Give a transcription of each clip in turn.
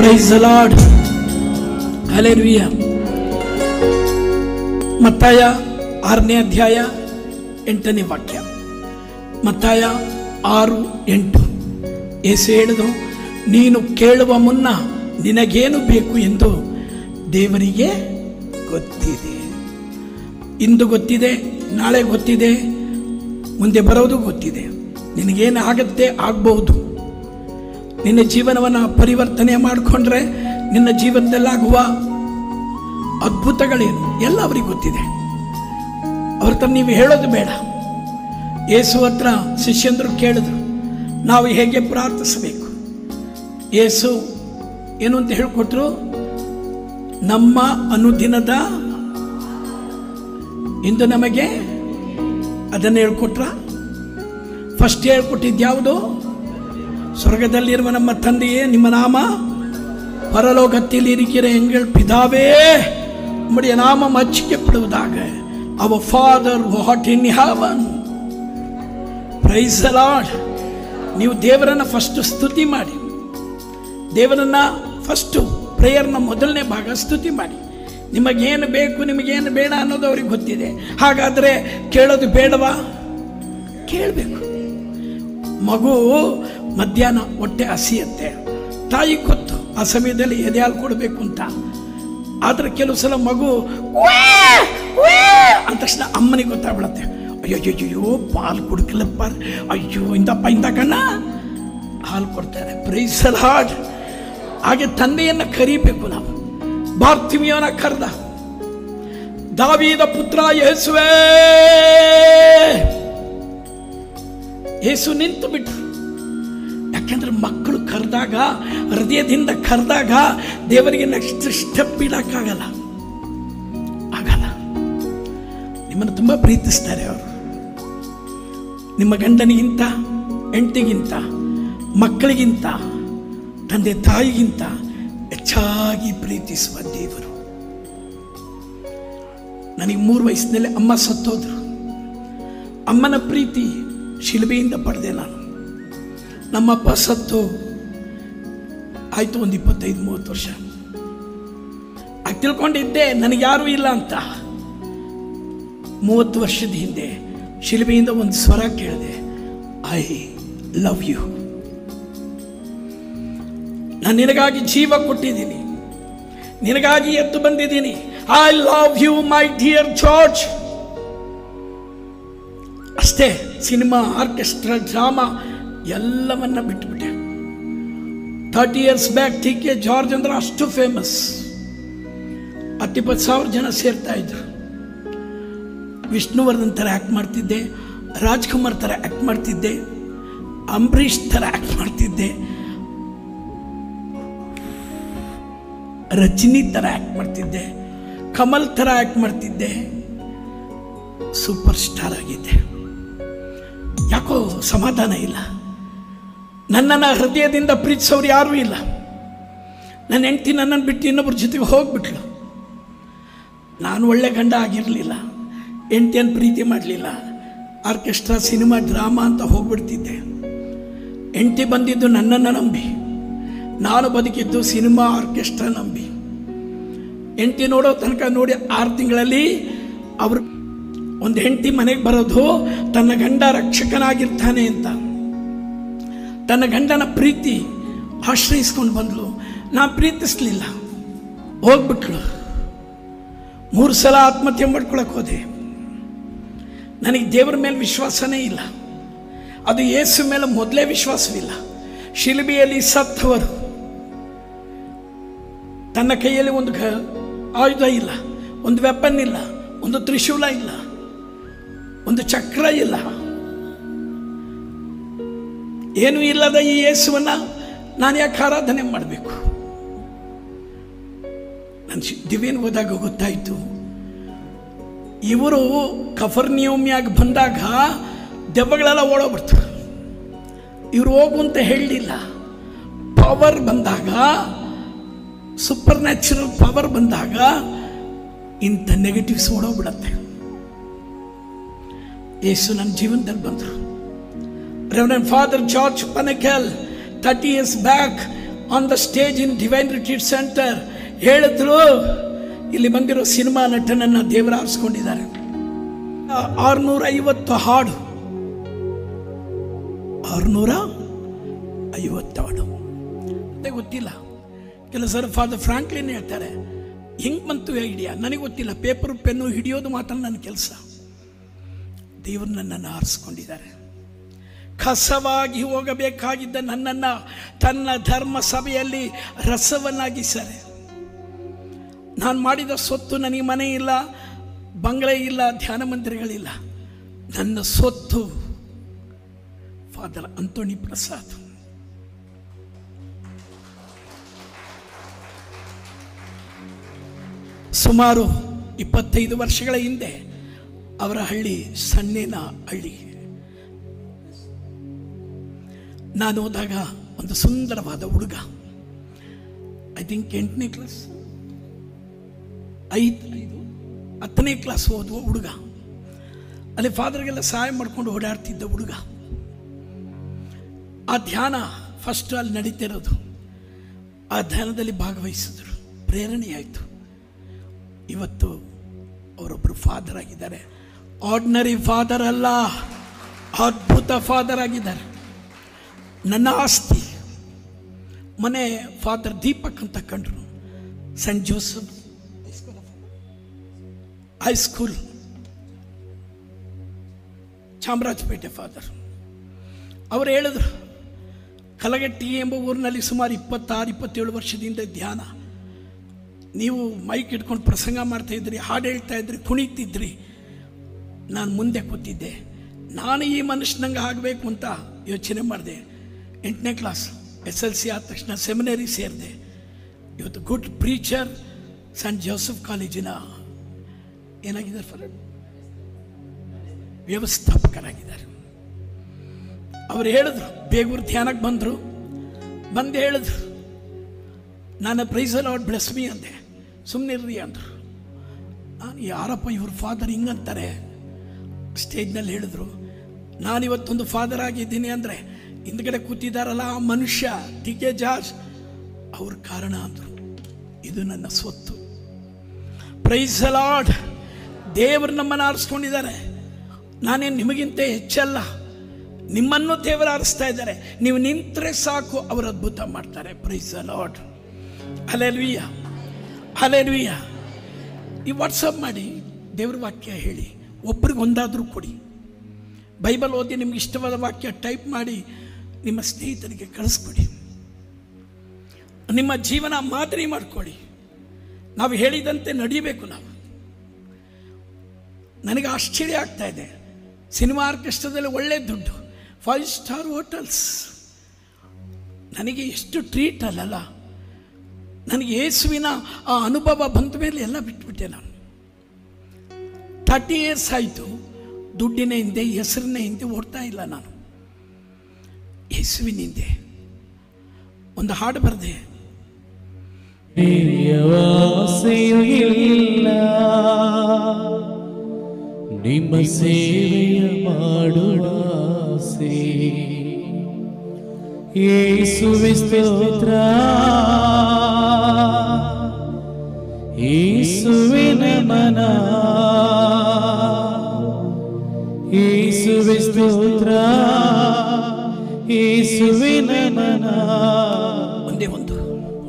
Price lord hallelujah ಮತ್ತಾಯ ಆರನೇ ಅಧ್ಯಾಯ ಎಂಟನೇ ವಾಕ್ಯ. ಮತ್ತಾಯ ಆರು, ಎಂಟು. ಏಸು ಹೇಳಿದ್ರು ನೀನು ಕೇಳುವ ಮುನ್ನ ನಿನಗೇನು ಬೇಕು ಎಂದು ದೇವರಿಗೆ ಗೊತ್ತಿದೆ. ಇಂದು ಗೊತ್ತಿದೆ, ನಾಳೆ ಗೊತ್ತಿದೆ, ಮುಂದೆ ಬರೋದು ಗೊತ್ತಿದೆ. ನಿನಗೇನು ಆಗತ್ತೆ ಆಗ್ಬಹುದು. ನಿನ್ನ ಜೀವನವನ್ನು ಪರಿವರ್ತನೆ ಮಾಡಿಕೊಂಡ್ರೆ ನಿನ್ನ ಜೀವನದಲ್ಲಾಗುವ ಅದ್ಭುತಗಳೇನು? ಎಲ್ಲ ಅವ್ರಿಗೆ ಗೊತ್ತಿದೆ. ಅವ್ರ ಹತ್ರ ನೀವು ಹೇಳೋದು ಬೇಡ. ಯೇಸು ಹತ್ರ ಶಿಷ್ಯಂದರು ಕೇಳಿದ್ರು, ನಾವು ಹೇಗೆ ಪ್ರಾರ್ಥಿಸಬೇಕು? ಯೇಸು ಏನು ಅಂತ ಹೇಳಿಕೊಟ್ರು, ನಮ್ಮ ಅನುದಿನದ ಇಂದು ನಮಗೆ ಅದನ್ನು ಹೇಳ್ಕೊಟ್ರ? ಫಸ್ಟ್ ಹೇಳ್ಕೊಟ್ಟಿದ್ದು ಯಾವುದು? ಸ್ವರ್ಗದಲ್ಲಿರುವ ನಮ್ಮ ತಂದೆಯೇ ನಿಮ್ಮ ನಾಮ பரலோகத்தில் இருக்கிற எங்கள் பிதாவே உம்முடைய நாமம் அச்சிக்கப்படுவதாக our Father what in heaven praise Lord ನೀವು ದೇವರನ್ನ ಫಸ್ಟ್ ಸ್ತುತಿ ಮಾಡಿ ದೇವರನ್ನ ಫಸ್ಟು ಪ್ರೇಯರ್ನ ಮೊದಲನೇ ಭಾಗ ಸ್ತುತಿ ಮಾಡಿ ನಿಮಗೇನು ಬೇಕು ನಿಮಗೇನು ಬೇಡ ಅನ್ನೋದು ಅವ್ರಿಗೆ ಗೊತ್ತಿದೆ ಹಾಗಾದರೆ ಕೇಳೋದು ಬೇಡವಾ ಕೇಳಬೇಕು ಮಗು ಮಧ್ಯಾಹ್ನ ಹೊಟ್ಟೆ ಹಸಿಯತ್ತೆ. ತಾಯಿ ಗೊತ್ತು ಆ ಸಮಯದಲ್ಲಿ ಎದೆ ಹಾಲು ಕೊಡಬೇಕು ಅಂತ. ಆದ್ರೆ ಕೆಲವು ಸಲ ಮಗು ಅಂದ ತಕ್ಷಣ ಅಮ್ಮನಿಗೆ ಗೊತ್ತಾಗ್ಬಿಡತ್ತೆ. ಅಯ್ಯೋ ಅಯ್ಯೋ ಪಾಲು ಕುಡ್ಕಲಪ್ಪ, ಅಯ್ಯೋ, ಇಂದಪ್ಪ, ಇಂದ ಕಣ್ಣ. ಹಾಲು ಕೊಡ್ತಾರೆ. ಪ್ರೈಸ್ ಹಾಡ್ ಹಾಗೆ ತಂದೆಯನ್ನು ಕರಿಬೇಕು ನಾವು. ಬಾರ್ತಿಮಿಯವನ ಕರೆದ. ದಾವಿದ ಪುತ್ರ ಯೇಸುವೇ. ಯೇಸು ನಿಂತು ಬಿಟ್ರು. ಹೃದಯದಿಂದ ಕರೆದಾಗ ದೇವರಿಗೆ ನೆಕ್ಸ್ಟ್ ಸ್ಟೆಪ್ ಇಡೋಕ್ಕಾಗಲ್ಲ ಆಗಲ್ಲ. ನಿಮ್ಮನ್ನು ತುಂಬ ಪ್ರೀತಿಸ್ತಾರೆ ಅವರು. ನಿಮ್ಮ ಗಂಡನಿಗಿಂತ, ಹೆಂಡತಿಗಿಂತ, ಮಕ್ಕಳಿಗಿಂತ, ತಂದೆ ತಾಯಿಗಿಂತ ಹೆಚ್ಚಾಗಿ ಪ್ರೀತಿಸುವ ದೇವರು. ನನಗೆ ಮೂರು ವಯಸ್ಸಿನಲ್ಲಿ ಅಮ್ಮ ಸತ್ತೋದ್ರು. ಅಮ್ಮನ ಪ್ರೀತಿ ಶಿಲುಬೆಯಿಂದ ಪಡೆದೆ ನಾನು. ನಮ್ಮಪ್ಪ ಸತ್ತು ಆಯಿತು ಒಂದು ಇಪ್ಪತ್ತೈದು, ಮೂವತ್ತು ವರ್ಷ. ಆಗ ತಿಳ್ಕೊಂಡಿದ್ದೆ, ನನಗೆ ಯಾರೂ ಇಲ್ಲ ಅಂತ. ಮೂವತ್ತು ವರ್ಷದ ಹಿಂದೆ ಶಿಲ್ಬೆಯಿಂದ ಒಂದು ಸ್ವರ ಕೇಳಿದೆ ಐ ಲವ್ ಯು ನಾನು ನಿನಗಾಗಿ ಜೀವ ಕೊಟ್ಟಿದ್ದೀನಿ. ನಿನಗಾಗಿ ಎದ್ದು ಬಂದಿದ್ದೀನಿ. I love you my dear George ಅಷ್ಟೇ, ಸಿನಿಮಾ, ಆರ್ಕೆಸ್ಟ್ರಾ, ಡ್ರಾಮಾ ಎಲ್ಲವನ್ನ ಬಿಟ್ಟುಬಿಟ್ಟೆ thirty years back T K George ಅಂದ್ರೆ ಅಷ್ಟು ಫೇಮಸ್ ಹತ್ತಿಪ್ಪತ್ತು ಸಾವಿರ ಜನ ಸೇರ್ತಾ ಇದ್ರು. ವಿಷ್ಣುವರ್ಧನ್ ಥರ ಆ್ಯಕ್ಟ್ ಮಾಡ್ತಿದ್ದೆ, ರಾಜ್ಕುಮಾರ್ ಥರ ಆ್ಯಕ್ಟ್ ಮಾಡ್ತಿದ್ದೆ, ಅಂಬರೀಷ್ ಥರ ಆ್ಯಕ್ಟ್ ಮಾಡ್ತಿದ್ದೆ, ರಜನಿ ಥರ ಆ್ಯಕ್ಟ್ ಮಾಡ್ತಿದ್ದೆ, ಕಮಲ್ ಥರ ಆ್ಯಕ್ಟ್ ಮಾಡ್ತಿದ್ದೆ. ಸೂಪರ್ ಸ್ಟಾರ್ ಆಗಿದ್ದೆ. ಯಾಕೋ ಸಮಾಧಾನ ಇಲ್ಲ. ನನ್ನನ್ನು ಹೃದಯದಿಂದ ಪ್ರೀತಿಸೋರು ಯಾರೂ ಇಲ್ಲ. ನನ್ನ ಹೆಂಡತಿ ನನ್ನನ್ನು ಬಿಟ್ಟು ಇನ್ನೊಬ್ಬರ ಜೊತೆಗೆ ಹೋಗ್ಬಿಟ್ಲು. ನಾನು ಒಳ್ಳೆ ಗಂಡ ಆಗಿರಲಿಲ್ಲ. ಹೆಂಡ್ತಿಯನ್ನು ಪ್ರೀತಿ ಮಾಡಲಿಲ್ಲ. ಆರ್ಕೆಸ್ಟ್ರಾ ಸಿನಿಮಾ, ಡ್ರಾಮಾ ಅಂತ ಹೋಗ್ಬಿಡ್ತಿದ್ದೆ. ಹೆಂಡತಿ ಬಂದಿದ್ದು ನನ್ನನ್ನು ನಂಬಿ. ನಾನು ಬದುಕಿದ್ದು ಸಿನಿಮಾ, ಆರ್ಕೆಸ್ಟ್ರಾ ನಂಬಿ. ಹೆಂಡತಿ ನೋಡೋ ತನಕ ನೋಡಿ ಆರು ತಿಂಗಳಲ್ಲಿ ಅವರು ಒಂದು ಹೆಂಡತಿ ಮನೆಗೆ ಬರೋದು ತನ್ನ ಗಂಡ ರಕ್ಷಕನಾಗಿರ್ತಾನೆ ಅಂತ. ತನ್ನ ಗಂಡನ ಪ್ರೀತಿ ಆಶ್ರಯಿಸ್ಕೊಂಡು ಬಂದಳು ನಾ ಪ್ರೀತಿಸ್ಲಿಲ್ಲ. ಹೋಗ್ಬಿಟ್ಳು ಮೂರು ಸಲ ಆತ್ಮಹತ್ಯೆ ಮಾಡ್ಕೊಳಕ್ಕೆ ಹೋದೆ. ನನಗೆ ದೇವರ ಮೇಲೆ ವಿಶ್ವಾಸನೇ ಇಲ್ಲ. ಅದು ಯೇಸು ಮೇಲೆ ಮೊದಲೇ ವಿಶ್ವಾಸವಿಲ್ಲ. ಶಿಲ್ಬಿಯಲ್ಲಿ ಸತ್ತವರು. ತನ್ನ ಕೈಯಲ್ಲಿ ಒಂದು ಆಯುಧ ಇಲ್ಲ, ಒಂದು ವೆಪನ್ ಇಲ್ಲ, ಒಂದು ತ್ರಿಶೂಲ ಇಲ್ಲ, ಒಂದು ಚಕ್ರ ಇಲ್ಲ. ಏನು ಇಲ್ಲದ ಈ ಯೇಸುವನ್ನು ನಾನು ಯಾಕೆ ಆರಾಧನೆ ಮಾಡಬೇಕು? ನನ್ನ ದಿವೇನು ಹೋದಾಗ ಗೊತ್ತಾಯಿತು. ಇವರು ಕಫರ್ನಿಯೋಮ್ಯಾಗ ಬಂದಾಗ ದೆಬ್ಬಗಳೆಲ್ಲ ಓಡೋಗ್ಬಿಡ್ತು ಇವರು ಹೋಗು ಅಂತ ಹೇಳಲಿಲ್ಲ ಪವರ್ ಬಂದಾಗ ಸೂಪರ್ ನ್ಯಾಚುರಲ್ ಪವರ್ ಬಂದಾಗ ಇಂಥ ನೆಗೆಟಿವ್ಸ್ ಓಡೋಗ್ಬಿಡತ್ತೆ. ಯೇಸು ನನ್ನ ಜೀವನದಲ್ಲಿ ಬಂದರು. Reverend father George Panackal thirty years back on the stage in divine retreat centre ಹೇಳಿದ್ರು, ಇಲ್ಲಿ ಬಂದಿರೋ ಸಿನಿಮಾ ನಟನನ್ನು ದೇವರ ಆರಿಸ್ಕೊಂಡಿದ್ದಾರೆ. ಆರುನೂರ ಐವತ್ತು ಹಾಡು. ಆರುನೂರ ಐವತ್ತು ಹಾಡು. ಅದೇ ಗೊತ್ತಿಲ್ಲ. ಕೆಲವು ಸರ್ ಫಾದರ್ ಫ್ರಾಂಕ್ಲಿನ್ ಹೇಳ್ತಾರೆ, ಹೆಂಗೆ ಬಂತು ಐಡಿಯಾ ನನಗೆ ಗೊತ್ತಿಲ್ಲ. ಪೇಪರ್ ಪೆನ್ನು ಹಿಡಿಯೋದು ಮಾತ್ರ ನನ್ನ ಕೆಲಸ. ದೇವರು ನನ್ನನ್ನು ಆರಿಸ್ಕೊಂಡಿದ್ದಾರೆ. ಕಸವಾಗಿ ಹೋಗಬೇಕಾಗಿದ್ದ ನನ್ನನ್ನು ತನ್ನ ಧರ್ಮ ಸಭೆಯಲ್ಲಿ ರಸವನ್ನಾಗಿಸಾರೆ ನಾನು ಮಾಡಿದ ಸ್ವತ್ತು ನನಗೆ ಮನೆ ಇಲ್ಲ, ಬಂಗಲೆ ಇಲ್ಲ, ಧ್ಯಾನ ಮಂದಿರಗಳಿಲ್ಲ. ನನ್ನ ಸ್ವತ್ತು ಫಾದರ್ ಅಂತೋಣಿ ಪ್ರಸಾದ್ ಸುಮಾರು ಇಪ್ಪತ್ತೈದು ವರ್ಷಗಳ ಹಿಂದೆ ಅವರ ಹಳ್ಳಿ ಸಣ್ಣೇನ ಹಳ್ಳಿ ನಾನು ಹೋದಾಗ ಒಂದು ಸುಂದರವಾದ ಹುಡುಗ. ಐ ಥಿಂಕ್ ಎಂಟನೇ ಕ್ಲಾಸ್ ಐದು ಐದು, ಹತ್ತನೇ ಕ್ಲಾಸ್ ಓದುವ ಹುಡುಗ. ಅಲ್ಲಿ ಫಾದರ್ಗೆಲ್ಲ ಸಹಾಯ ಮಾಡ್ಕೊಂಡು ಓಡಾಡ್ತಿದ್ದ ಹುಡುಗ. ಆ ಧ್ಯಾನ ಫಸ್ಟ್ ಅಲ್ಲಿ ನಡೀತಿರೋದು. ಆ ಧ್ಯಾನದಲ್ಲಿ ಭಾಗವಹಿಸಿದ್ರು. ಪ್ರೇರಣೆಯಾಯಿತು. ಇವತ್ತು ಅವರೊಬ್ಬರು ಫಾದರ್ ಆಗಿದ್ದಾರೆ. ಆರ್ಡಿನರಿ ಫಾದರ್ ಅಲ್ಲ, ಅದ್ಭುತ ಫಾದರ್ ಆಗಿದ್ದಾರೆ. ನನ್ನ ಆಸ್ತಿ. ಮನೆ ಫಾದರ್ ದೀಪಕ್ ಅಂತ ಕಂಡ್ರು. Saint Joseph high school Chamarajpet father ಅವರು ಹೇಳಿದ್ರು, ಕಲಗಟ್ಟಿ ಎಂಬ ಊರಿನಲ್ಲಿ ಸುಮಾರು ಇಪ್ಪತ್ತಾರು, ಇಪ್ಪತ್ತೇಳು ವರ್ಷದಿಂದ ಧ್ಯಾನ. ನೀವು ಮೈಕ್ ಇಟ್ಕೊಂಡು ಪ್ರಸಂಗ ಮಾಡ್ತಾ ಇದ್ರಿ, ಹಾಡು ಹೇಳ್ತಾ ಇದ್ರಿ, ಕುಣಿತಿದ್ರಿ. ನಾನು ಮುಂದೆ ಕೂತಿದ್ದೆ. ನಾನು ಈ ಮನುಷ್ಯನಂಗೆ ಆಗಬೇಕು ಅಂತ ಯೋಚನೆ ಮಾಡಿದೆ. ಎಂಟನೇ ಕ್ಲಾಸ್, ಎಸ್ ಎಲ್ ಸಿ ಆದ ತಕ್ಷಣ ಸೆಮಿನರಿ ಸೇರಿದೆ. ಇವತ್ತು ಗುಡ್ ಪ್ರೀಚರ್ ಸೆಂಟ್ ಜೋಸೆಫ್ ಕಾಲೇಜಿನ ಏನಾಗಿದ್ದಾರೆ ಫಲ ವ್ಯವಸ್ಥಾಪಕರಾಗಿದ್ದಾರೆ. ಅವರು ಹೇಳಿದ್ರು, ಬೇಗೂರು ಧ್ಯಾನಕ್ಕೆ ಬಂದರು. ಬಂದು ಹೇಳಿದ್ರು, ನಾನು ಪ್ರೈಸಲ್ ಅವ್ರು ಬ್ಲೆಸ್ಮಿ ಅಂದೆ. ಸುಮ್ಮನಿರ್ರಿ ಅಂದರು. ನಾನು, ಯಾರಪ್ಪ ಇವ್ರ ಫಾದರ್ ಹಿಂಗಂತಾರೆ ಸ್ಟೇಜ್ನಲ್ಲಿ ಹೇಳಿದ್ರು, ನಾನಿವತ್ತೊಂದು ಫಾದರ್ ಆಗಿದ್ದೀನಿ ಅಂದರೆ ಹಿಂದ್ಗಡೆ ಕೂತಿದ್ದಾರಲ್ಲ ಆ ಮನುಷ್ಯ ಟಿ ಕೆ ಜಾರ್ಜ್, ಅವ್ರ ಕಾರಣ ಅಂದರು. ಇದು ನನ್ನ ಸ್ವತ್ತು. ಪ್ರೈಸ್ ಲಾರ್ಡ್ ದೇವರು ನಮ್ಮನ್ನು ಆರಿಸ್ಕೊಂಡಿದ್ದಾರೆ. ನಾನೇನು ನಿಮಗಿಂತ ಹೆಚ್ಚಲ್ಲ. ನಿಮ್ಮನ್ನು ದೇವರು ಆರಿಸ್ತಾ ಇದ್ದಾರೆ. ನೀವು ನಿಂತರೆ ಸಾಕು, ಅವರು ಅದ್ಭುತ ಮಾಡ್ತಾರೆ. ಪ್ರೈಸ್ ಲಾರ್ಡ್ ಅಲೆಲ್ವಿಯ ಅಲೆಲ್ವಿಯ ಈ ವಾಟ್ಸಪ್ ಮಾಡಿ, ದೇವ್ರ ವಾಕ್ಯ ಹೇಳಿ. ಒಬ್ರಿಗೆ ಒಂದಾದರೂ ಕೊಡಿ. ಬೈಬಲ್ ಓದಿ ನಿಮ್ಗೆ ಇಷ್ಟವಾದ ವಾಕ್ಯ ಟೈಪ್ ಮಾಡಿ ನಿಮ್ಮ ಸ್ನೇಹಿತರಿಗೆ ಕಳಿಸ್ಕೊಡಿ. ನಿಮ್ಮ ಜೀವನ ಮಾದರಿ ಮಾಡಿಕೊಡಿ. ನಾವು ಹೇಳಿದಂತೆ ನಡೀಬೇಕು ನಾವು. ನನಗೆ ಆಶ್ಚರ್ಯ ಆಗ್ತಾ ಇದೆ. ಸಿನಿಮಾ ಆರ್ಕೆಸ್ಟ್ರಾದಲ್ಲಿ ಒಳ್ಳೆ ದುಡ್ಡು ಫೈವ್ ಸ್ಟಾರ್ ಹೋಟೆಲ್ಸ್ ನನಗೆ ಎಷ್ಟು ಟ್ರೀಟ್ ಅಲ್ಲಲ್ಲ. ನನಗೆ ಯೇಸುವಿನ ಆ ಅನುಭವ ಬಂದ ಮೇಲೆ ಎಲ್ಲ ಬಿಟ್ಬಿಟ್ಟೆ ನಾನು. ತರ್ಟಿ ಇಯರ್ಸ್ ಆಯಿತು. ದುಡ್ಡಿನ ಹಿಂದೆ, ಹೆಸರಿನ ಹಿಂದೆ ಓಡ್ತಾ ಇಲ್ಲ ನಾನು. ಯೇಸುವಿನ ಹಿಂದೆ ಒಂದು ಹಾಡು ಬರೆದೆ ನಿರ್ಯವಾಸೆಯೂ ಇಲ್ಲ ನಿಮ್ಮ ಸೇವೆಯ ಮಾಡುವಾಸೆ ಯೇಸುವೆ ಸ್ತೋತ್ರ ಯೇಸುವೆ ನಮನ ಯೇಸುವೆ ಸ್ತೋತ್ರ ಒಂದೇ ಒಂದು.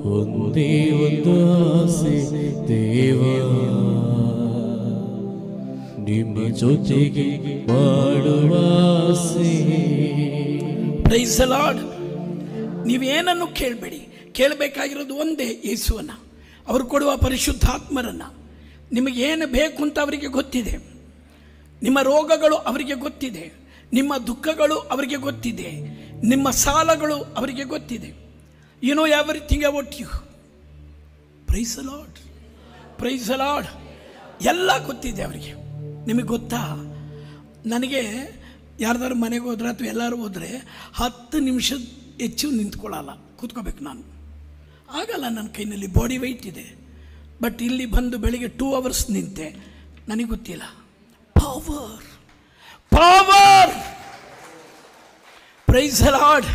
ಒಂದೇ ಒಂದು ಆಸೆ ದೇವ. ನಿಮ್ಮ ಜೊತೆಗೆ ಬಾಳುವ ಆಸೆ. Price lord ನೀವೇನನ್ನು ಕೇಳಬೇಡಿ. ಕೇಳಬೇಕಾಗಿರೋದು ಒಂದೇ ಯೇಸುವನ್ನ. ಅವರು ಕೊಡುವ ಪರಿಶುದ್ಧಾತ್ಮರನ್ನು. ನಿಮಗೇನು ಬೇಕು ಅಂತ ಅವರಿಗೆ ಗೊತ್ತಿದೆ. ನಿಮ್ಮ ರೋಗಗಳು ಅವರಿಗೆ ಗೊತ್ತಿದೆ. ನಿಮ್ಮ ದುಃಖಗಳು ಅವರಿಗೆ ಗೊತ್ತಿದೆ. ನಿಮ್ಮ ಸಾಲಗಳು ಅವರಿಗೆ ಗೊತ್ತಿದೆ. You know everything about you praise lord praise lord ಎಲ್ಲ ಗೊತ್ತಿದೆ ಅವರಿಗೆ. ನಿಮಗೆ ಗೊತ್ತಾ? ನನಗೆ ಯಾರ್ದಾರು ಮನೆಗೆ ಹೋದ್ರೆ ಅಥವಾ ಎಲ್ಲರೂ ಹೋದರೆ ಹತ್ತು ನಿಮಿಷ ಹೆಚ್ಚು ನಿಂತ್ಕೊಳ್ಳಲ್ಲ. ಕೂತ್ಕೋಬೇಕು ನಾನು. ಆಗಲ್ಲ ನನ್ನ ಕೈನಲ್ಲಿ ಬಾಡಿ ವೆಯ್ಟ್ ಇದೆ. ಬಟ್ ಇಲ್ಲಿ ಬಂದು ಬೆಳಿಗ್ಗೆ ಟೂ ಅವರ್ಸ್ ನಿಂತೆ, ನನಗೆ ಗೊತ್ತಿಲ್ಲ. Power power price lord